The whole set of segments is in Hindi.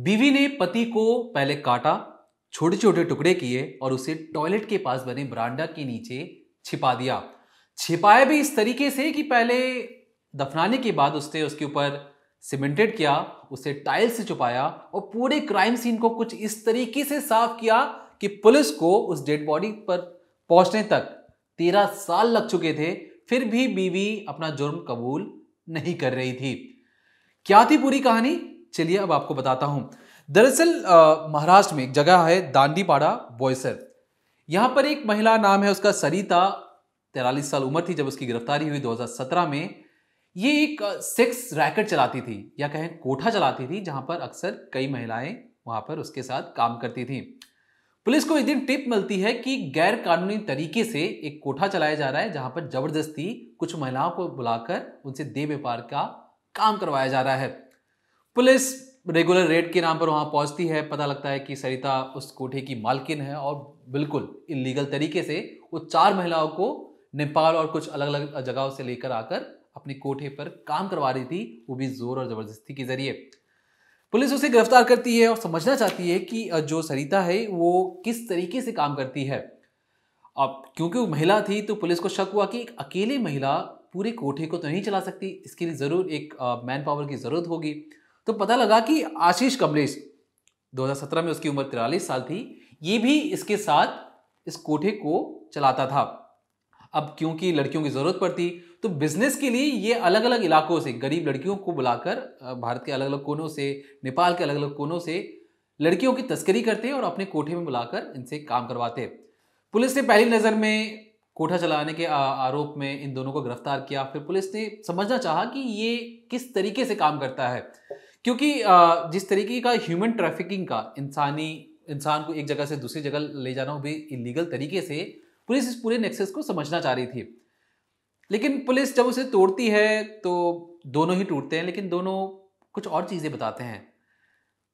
बीवी ने पति को पहले काटा छोटे छोटे टुकड़े किए और उसे टॉयलेट के पास बने बरांडा के नीचे छिपा दिया। छिपाया भी इस तरीके से कि पहले दफनाने के बाद उसने उसके ऊपर सीमेंटेड किया, उसे टाइल से छुपाया और पूरे क्राइम सीन को कुछ इस तरीके से साफ़ किया कि पुलिस को उस डेड बॉडी पर पहुँचने तक तेरह साल लग चुके थे, फिर भी बीवी अपना जुर्म कबूल नहीं कर रही थी। क्या थी पूरी कहानी? चलिए अब आपको बताता हूँ। दरअसल महाराष्ट्र में एक जगह है दांडीपाड़ा बॉयसर यहाँ पर एक महिला नाम है, उसका सरिता, तैतालीस साल उम्र थी जब उसकी गिरफ्तारी हुई 2017 में। ये एक सेक्स रैकेट चलाती थी, या कहें कोठा चलाती थी, जहाँ पर अक्सर कई महिलाएँ वहाँ पर उसके साथ काम करती थी। पुलिस को एक दिन टिप मिलती है कि गैर कानूनी तरीके से एक कोठा चलाया जा रहा है, जहाँ पर ज़बरदस्ती कुछ महिलाओं को बुलाकर उनसे देह व्यापार का काम करवाया जा रहा है। पुलिस रेगुलर रेड के नाम पर वहाँ पहुँचती है। पता लगता है कि सरिता उस कोठे की मालकिन है और बिल्कुल इलीगल तरीके से वो चार महिलाओं को नेपाल और कुछ अलग अलग जगहों से लेकर आकर अपने कोठे पर काम करवा रही थी। वो भी ज़ोर और ज़बरदस्ती के ज़रिए। पुलिस उसे गिरफ़्तार करती है और समझना चाहती है कि जो सरिता है, वो किस तरीके से काम करती है। अब क्योंकि वो महिला थी तो पुलिस को शक हुआ कि एक अकेली महिला पूरे कोठे को तो नहीं चला सकती। इसके लिए ज़रूर एक मैन पावर की ज़रूरत होगी। तो पता लगा कि आशीष कमलेश 2017 में उसकी उम्र तिरालीस साल थी, ये भी इसके साथ इस कोठे को चलाता था। अब क्योंकि लड़कियों की ज़रूरत पड़ती तो बिज़नेस के लिए ये अलग अलग इलाकों से, गरीब लड़कियों को बुलाकर भारत के अलग अलग कोनों से, नेपाल के अलग अलग कोनों से लड़कियों की तस्करी करते और अपने कोठे में बुलाकर इनसे काम करवाते। पुलिस ने पहली नज़र में कोठा चलाने के आरोप में इन दोनों को गिरफ़्तार किया। फिर पुलिस ने समझना चाहा कि ये किस तरीके से काम करता है। क्योंकि जिस तरीके का ह्यूमन ट्रैफिकिंग का इंसानी, इंसान को एक जगह से दूसरी जगह ले जाना भी इलीगल तरीके से पुलिस इस पूरे नेक्सेस को समझना चाह रही थी। लेकिन पुलिस जब उसे तोड़ती है तो दोनों ही टूटते हैं, लेकिन दोनों कुछ और चीज़ें बताते हैं।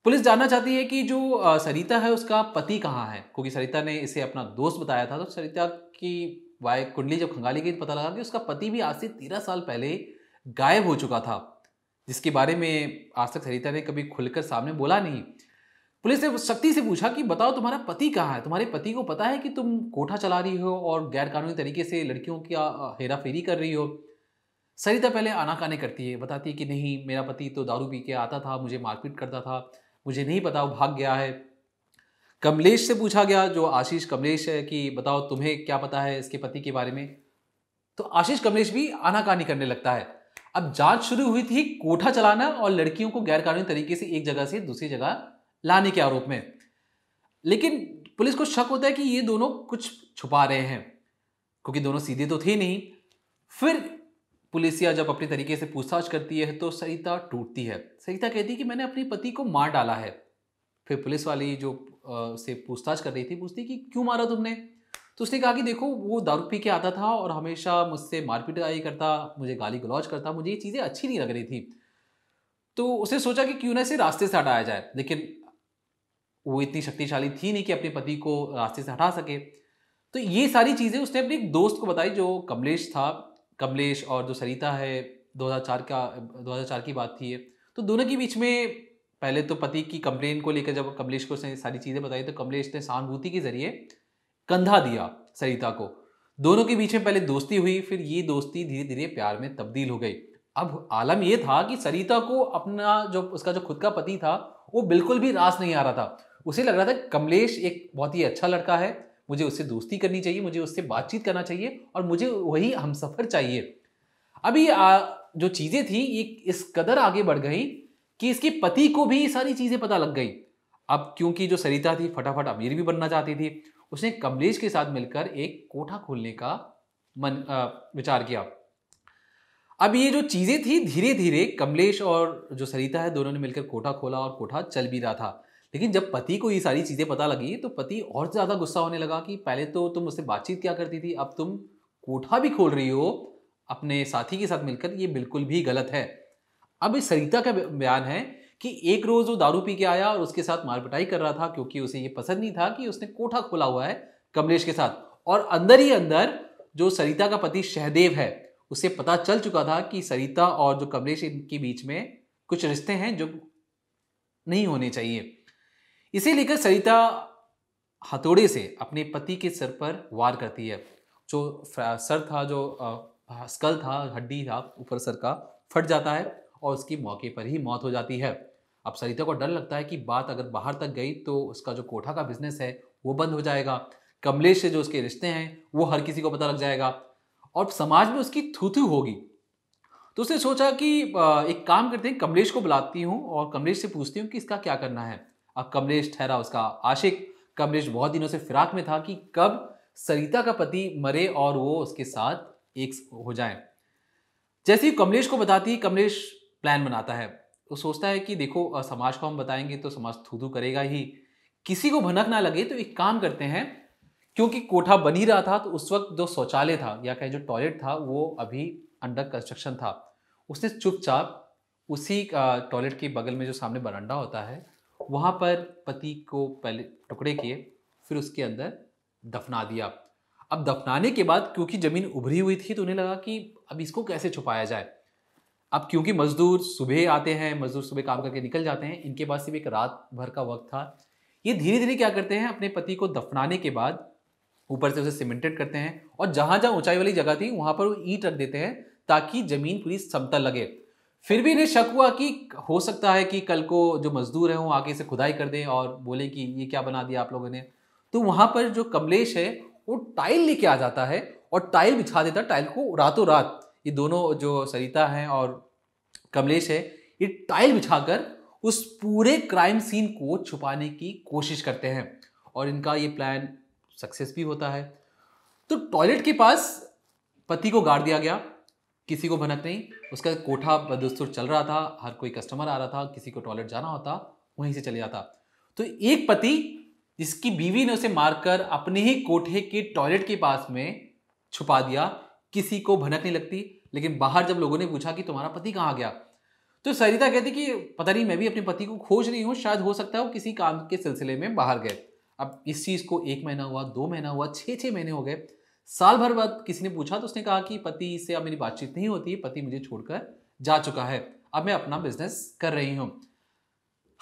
पुलिस जानना चाहती है कि जो सरिता है, उसका पति कहाँ है? क्योंकि सरिता ने इसे अपना दोस्त बताया था तो सरिता की वाय कुंडली जब खंगाली गई तो पता लगा कि उसका पति भी आज से तेरह साल पहले गायब हो चुका था। जिसके बारे में आज तक सरिता ने कभी खुलकर सामने बोला नहीं। पुलिस ने सख्ती से पूछा कि बताओ तुम्हारा पति कहाँ है? तुम्हारे पति को पता है कि तुम कोठा चला रही हो और गैर कानूनी तरीके से लड़कियों की हेरा फेरी कर रही हो। सरिता पहले आनाकानी करती है, बताती है कि नहीं, मेरा पति तो दारू पी के आता था, मुझे मारपीट करता था, मुझे नहीं पता वो भाग गया है। कमलेश से पूछा गया, जो आशीष कमलेश है कि बताओ तुम्हें क्या पता है इसके पति के बारे में। तो आशीष कमलेश भी आनाकानी करने लगता है। अब जाँच शुरू हुई थी कोठा चलाना और लड़कियों को गैरकानूनी तरीके से एक जगह से दूसरी जगह लाने के आरोप में। लेकिन पुलिस को शक होता है कि ये दोनों कुछ छुपा रहे हैं, क्योंकि दोनों सीधे तो थे नहीं। फिर पुलिसिया जब अपने तरीके से पूछताछ करती है तो सरिता टूटती है। सरिता कहती है कि मैंने अपने पति को मार डाला है। फिर पुलिस वाली जो से पूछताछ कर रही थी, पूछती कि क्यों मारा तुमने? तो उसने कहा कि देखो, वो दारू पी के आता था और हमेशा मुझसे मारपीट आई करता, मुझे गाली गलौज करता, मुझे ये चीज़ें अच्छी नहीं लग रही थी। तो उसने सोचा कि क्यों ना इसे रास्ते से हटाया जाए, लेकिन वो इतनी शक्तिशाली थी नहीं कि अपने पति को रास्ते से हटा सके। तो ये सारी चीज़ें उसने अपने एक दोस्त को बताई, जो कमलेश था। कमलेश और जो सरिता है 2004 का 2004 की बात थी ये। तो दोनों के बीच में पहले तो पति की कंप्लेन को लेकर जब कमलेश को उसने सारी चीज़ें बताई तो कमलेश ने सहानुभूति के ज़रिए कंधा दिया सरिता को। दोनों के बीच में पहले दोस्ती हुई फिर ये दोस्ती धीरे धीरे प्यार में तब्दील हो गई। अब आलम यह था कि सरिता को अपना जो उसका जो खुद का पति था वो बिल्कुल भी रास नहीं आ रहा था। उसे लग रहा था कमलेश एक बहुत ही अच्छा लड़का है मुझे उससे दोस्ती करनी चाहिए मुझे उससे बातचीत करना चाहिए और मुझे वही हम सफ़र चाहिए। अभी आ, जो चीज़ें थी ये इस कदर आगे बढ़ गई कि इसके पति को भी सारी चीज़ें पता लग गई। अब क्योंकि जो सरिता थी फटाफट अमीर भी बनना चाहती थी उसने कमलेश के साथ मिलकर एक कोठा खोलने का मन आ, विचार किया। अब ये जो चीज़ें थी धीरे धीरे कमलेश और जो सरिता है दोनों ने मिलकर कोठा खोला और कोठा चल भी रहा था। लेकिन जब पति को ये सारी चीज़ें पता लगी तो पति और ज़्यादा गुस्सा होने लगा कि पहले तो तुम उससे बातचीत क्या करती थी अब तुम कोठा भी खोल रही हो अपने साथी के साथ मिलकर ये बिल्कुल भी गलत है। अब इस सरिता का बयान है कि एक रोज़ वो दारू पी के आया और उसके साथ मारपिटाई कर रहा था क्योंकि उसे ये पसंद नहीं था कि उसने कोठा खोला हुआ है कमलेश के साथ। और अंदर ही अंदर जो सरिता का पति सहदेव है, उसे पता चल चुका था कि सरिता और जो कमलेश इनके बीच में कुछ रिश्ते हैं जो नहीं होने चाहिए। इसे लेकर सरिता हथौड़े से अपने पति के सर पर वार करती है। जो सर था, जो स्कल था, हड्डी था, ऊपर सर का, फट जाता है। और उसकी मौके पर ही मौत हो जाती है। अब सरिता को डर लगता है कि बात अगर बाहर तक गई तो उसका जो कोठा का बिज़नेस है, वो बंद हो जाएगा। कमलेश से जो उसके रिश्ते हैं, वो हर किसी को पता लग जाएगा। और समाज में उसकी थू थू होगी। तो उसने सोचा कि एक काम करते हैं, कमलेश को बुलाती हूँ और कमलेश से पूछती हूँ कि इसका क्या करना है। अब कमलेश ठहरा उसका आशिक। कमलेश बहुत दिनों से फिराक में था कि कब सरिता का पति मरे और वो उसके साथ एक हो जाए। जैसे ही कमलेश को बताती, कमलेश प्लान बनाता है। वो सोचता है कि देखो समाज को हम बताएँगे तो समाज थू करेगा ही। किसी को भनक ना लगे तो एक काम करते हैं, क्योंकि कोठा बन ही रहा था तो उस वक्त जो शौचालय था या कहें जो टॉयलेट था, वो अभी अंडर कंस्ट्रक्शन था। उसने चुपचाप उसी टॉयलेट के बगल में जो सामने बरंडा होता है, वहाँ पर पति को पहले टुकड़े किए, फिर उसके अंदर दफना दिया। अब दफनाने के बाद क्योंकि ज़मीन उभरी हुई थी तो उन्हें लगा कि अब इसको कैसे छुपाया जाए? अब क्योंकि मजदूर सुबह आते हैं, मजदूर सुबह काम करके निकल जाते हैं, इनके पास सिर्फ़ एक रात भर का वक्त था। ये धीरे धीरे क्या करते हैं, अपने पति को दफनाने के बाद ऊपर से उसे सीमेंटेड करते हैं और जहाँ जहाँ ऊंचाई वाली जगह थी, वहाँ पर वो ईट रख देते हैं ताकि ज़मीन पूरी समतल लगे। फिर भी इन्हें शक हुआ कि हो सकता है कि कल को जो मजदूर है वो आगे से खुदाई कर दें और बोले कि ये क्या बना दिया आप लोगों ने। तो वहाँ पर जो कमलेश है, वो टाइल लेके आ जाता है और टाइल बिछा देता है, टाइल को रातों रात। ये दोनों जो सरिता हैं और कमलेश है, ये टाइल बिछाकर उस पूरे क्राइम सीन को छुपाने की कोशिश करते हैं और इनका ये प्लान सक्सेस भी होता है। तो टॉयलेट के पास पति को गाड़ दिया गया, किसी को भनक नहीं, उसका कोठा बदस्तूर चल रहा था, हर कोई कस्टमर आ रहा था, किसी को टॉयलेट जाना होता, वहीं से चले जाता। तो एक पति जिसकी बीवी ने उसे मारकर अपने ही कोठे के टॉयलेट के पास में छुपा दिया, किसी को भनक नहीं लगती लेकिन बाहर जब लोगों ने पूछा कि तुम्हारा पति कहाँ गया तो सरिता कहती कि पता नहीं, मैं भी अपने पति को खोज रही हूँ, शायद हो सकता है वो किसी काम के सिलसिले में बाहर गए। अब इस चीज़ को एक महीना हुआ, दो महीना हुआ छः छः महीने हो गए। साल भर बाद किसी ने पूछा तो उसने कहा कि पति से अब मेरी बातचीत नहीं होती, पति मुझे छोड़कर जा चुका है, अब मैं अपना बिज़नेस कर रही हूँ।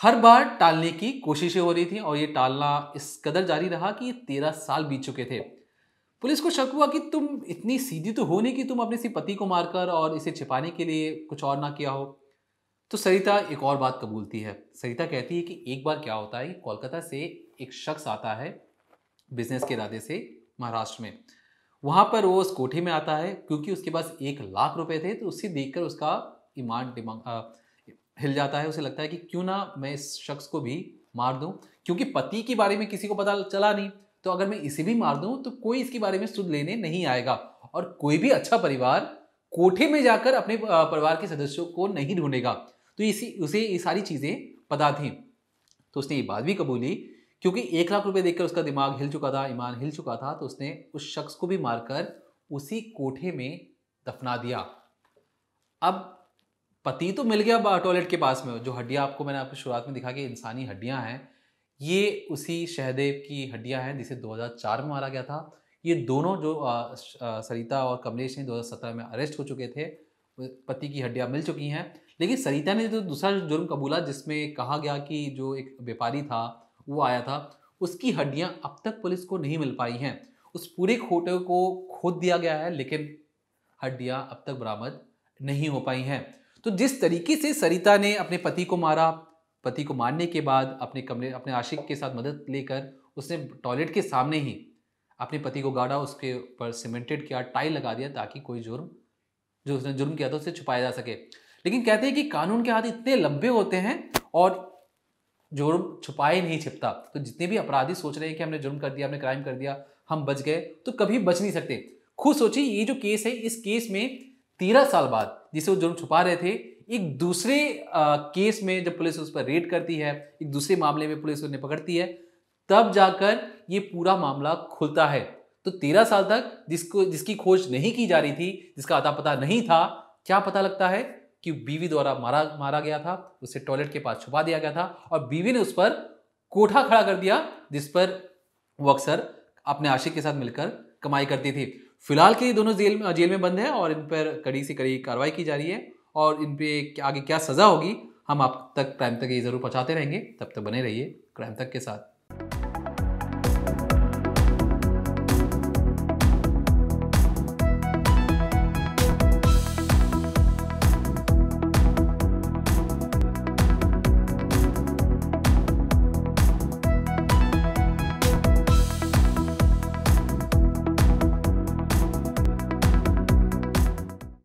हर बार टालने की कोशिशें हो रही थी और ये टालना इस कदर जारी रहा कि तेरह साल बीत चुके थे। पुलिस को शक हुआ कि तुम इतनी सीधी तो हो नहीं कि तुम अपने सी पति को मारकर और इसे छिपाने के लिए कुछ और ना किया हो। तो सरिता एक और बात कबूलती है। सरिता कहती है कि एक बार क्या होता है कोलकाता से एक शख्स आता है बिज़नेस के इरादे से महाराष्ट्र में। वहाँ पर वो उस कोठे में आता है क्योंकि उसके पास एक लाख रुपए थे तो उसे देखकर उसका ईमान दिमाग हिल जाता है। उसे लगता है कि क्यों ना मैं इस शख्स को भी मार दूँ? क्योंकि पति के बारे में किसी को पता चला नहीं। तो अगर मैं इसे भी मार दूँ तो कोई इसके बारे में सुध लेने नहीं आएगा। और कोई भी अच्छा परिवार कोठे में जाकर अपने परिवार के सदस्यों को नहीं ढूंढेगा। तो इसी, उसे ये सारी चीज़ें पता थी। तो उसने ये बात भी कबूली क्योंकि एक लाख रुपए देखकर उसका दिमाग हिल चुका था, ईमान हिल चुका था तो उसने उस शख्स को भी मारकर उसी कोठे में दफना दिया। अब पति तो मिल गया टॉयलेट के पास में, जो हड्डियाँ आपको मैंने आपको शुरुआत में दिखा कि इंसानी हड्डियाँ हैं ये उसी शहदेव की हड्डियाँ हैं जिसे 2004 में मारा गया था। ये दोनों जो सरिता और कमलेश ने 2017 में अरेस्ट हो चुके थे। पति की हड्डियाँ मिल चुकी हैं। लेकिन सरिता ने जो दूसरा जुर्म कबूला, जिसमें कहा गया कि जो एक व्यापारी था, वो आया था, उसकी हड्डियाँ अब तक पुलिस को नहीं मिल पाई हैं। उस पूरे खोटे को खोद दिया गया है, लेकिन हड्डियाँ अब तक बरामद नहीं हो पाई हैं। तो जिस तरीके से सरिता ने अपने पति को मारा पति को मारने के बाद अपने कमरे, अपने आशिक के साथ मदद लेकर उसने टॉयलेट के सामने ही अपने पति को गाड़ा उसके ऊपर सीमेंटेड किया, टाइल लगा दिया ताकि कोई जुर्म, जो उसने जुर्म किया था उसे छुपाया जा सके। लेकिन कहते हैं कि कानून के हाथ इतने लंबे होते हैं और जुर्म छुपाए नहीं छिपता। तो जितने भी अपराधी सोच रहे हैं कि हमने जुर्म कर दिया, हमने क्राइम कर दिया, हम बच गए तो कभी बच नहीं सकते। खुद सोचिए, ये जो केस है, इस केस में तेरह साल बाद जिसे वो जुर्म छुपा रहे थे एक दूसरे केस में जब पुलिस उस पर रेड करती है, एक दूसरे मामले में पुलिस उन्हें पकड़ती है, तब जाकर ये पूरा मामला खुलता है। तो तेरह साल तक जिसको, जिसकी खोज नहीं की जा रही थी, जिसका अता पता नहीं था, क्या पता लगता है कि बीवी द्वारा मारा मारा गया था, उसे टॉयलेट के पास छुपा दिया गया था और बीवी ने उस पर कोठा खड़ा कर दिया, जिस पर वो अक्सर अपने आशिक के साथ मिलकर कमाई करती थी। फ़िलहाल के दोनों जेल में जेल में बंद है और इन पर कड़ी से कड़ी कार्रवाई की जा रही है। और इन पे आगे क्या सज़ा होगी, हम आप तक क्राइम तक ये ज़रूर पहुँचाते रहेंगे। तब तक बने रहिए क्राइम तक के साथ।